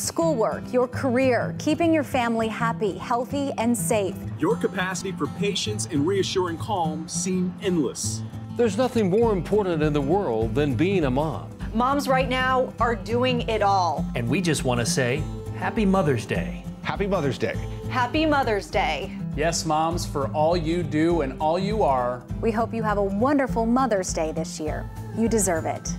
schoolwork, your career, keeping your family happy, healthy, and safe. Your capacity for patience and reassuring calm seem endless. There's nothing more important in the world than being a mom. Moms right now are doing it all. And we just want to say Happy Mother's Day. Happy Mother's Day. Happy Mother's Day. Yes, moms, for all you do and all you are. We hope you have a wonderful Mother's Day this year. You deserve it.